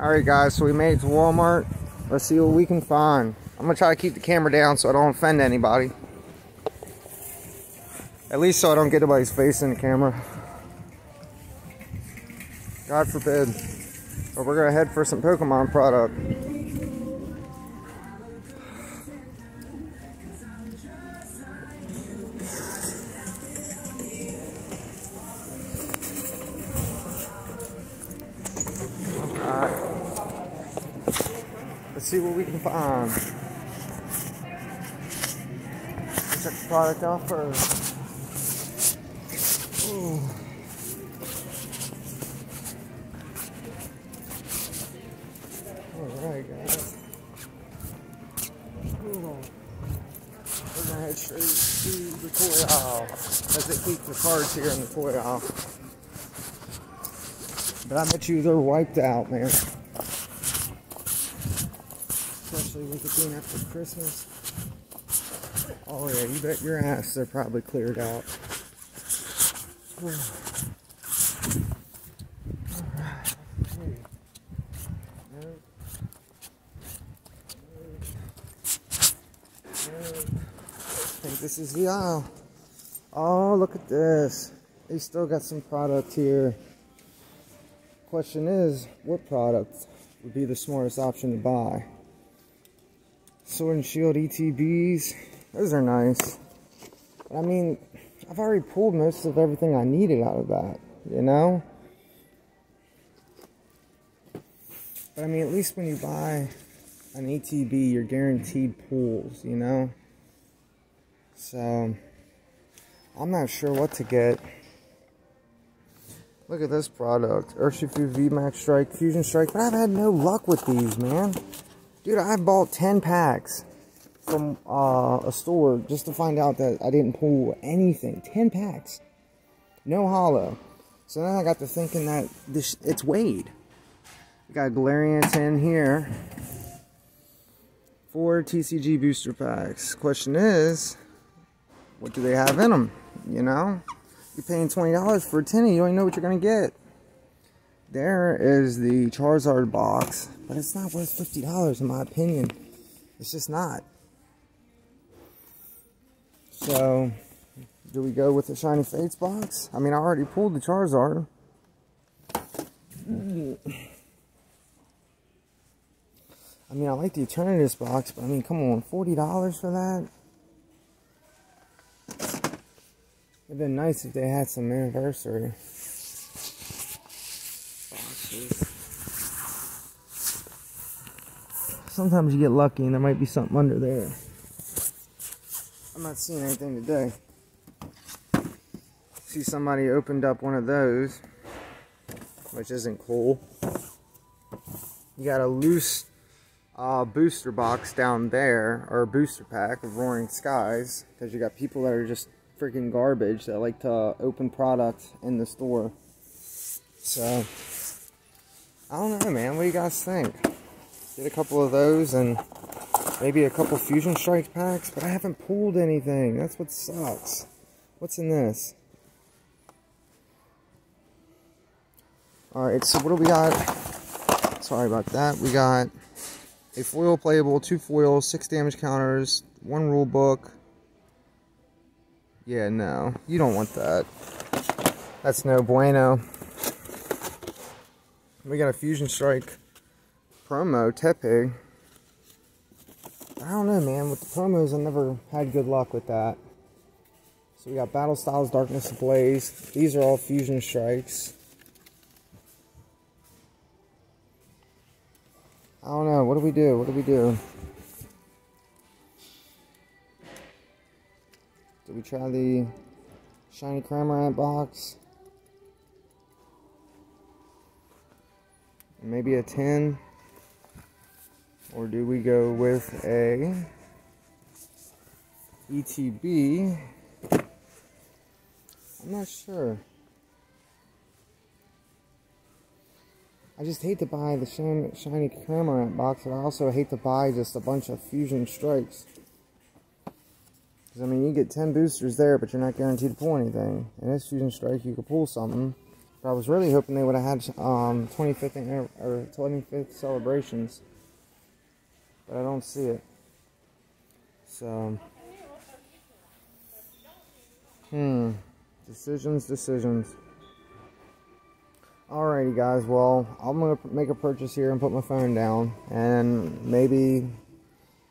Alright guys, so we made it to Walmart. Let's see what we can find. I'm gonna try to keep the camera down so I don't offend anybody. At least so I don't get anybody's face in the camera. God forbid. But we're gonna head for some Pokemon product. Let's see what we can find. Check the product out first. Alright guys. Ooh. We're gonna head straight to the toy aisle. As they keep the cards here in the toy aisle. But I bet you they're wiped out, man especially with it being after Christmas. Oh yeah, you bet your ass they're probably cleared out. I think this is the aisle. Oh, look at this. They still got some product here. Question is, what product would be the smartest option to buy? Sword and Shield ETBs. Those are nice. But I mean, I've already pulled most of everything I needed out of that, you know? But I mean, at least when you buy an ETB, you're guaranteed pulls, you know? So, I'm not sure what to get. Look at this product. Urshifu VMAX Strike, Fusion Strike. But I've had no luck with these, man. Dude, I bought 10 packs from uh, a store just to find out that I didn't pull anything. tin packs. No holo. So then I got to thinking that this it's weighed. We got Galarian tin here. Four TCG booster packs. Question is, what do they have in them? You know? You're paying $20 for a 10 you don't even know what you're going to get. There is the Charizard box, but it's not worth $50 in my opinion. It's just not. So, do we go with the Shining Fates box? I mean, I already pulled the Charizard. I mean, I like the Eternatus box, but I mean, come on, $40 for that? It'd been nice if they had some anniversary. Sometimes you get lucky and there might be something under there. I'm not seeing anything today. See somebody opened up one of those, which isn't cool. You got a loose uh, booster box down there, or a booster pack of Roaring Skies, because you got people that are just freaking garbage that like to open products in the store. So, I don't know, man. What do you guys think? Get a couple of those and maybe a couple Fusion Strike packs, but I haven't pulled anything. That's what sucks. What's in this? Alright, so what do we got? Sorry about that. We got a foil playable, two foils, six damage counters, one rule book. Yeah, no. You don't want that. That's no bueno. We got a Fusion Strike promo, Tepig. I don't know, man. With the promos, I never had good luck with that. So we got Battle Styles, Darkness Ablaze. These are all Fusion Strikes. I don't know. What do we do? What do we do? Do we try the Shiny Cramorant box? maybe a 10 or do we go with a ETB I'm not sure. I just hate to buy the shiny, shiny Cramorant box but I also hate to buy just a bunch of fusion strikes. Because I mean you get 10 boosters there but you're not guaranteed to pull anything. And this fusion strike you could pull something. But I was really hoping they would have had um, 25th or 25th celebrations, but I don't see it. So, hmm, decisions, decisions. Alrighty, guys. Well, I'm gonna make a purchase here and put my phone down, and maybe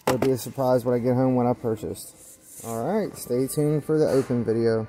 it'll be a surprise when I get home when I purchased. Alright, stay tuned for the open video.